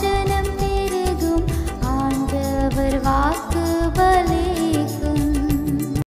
जनम् आण्ड् वा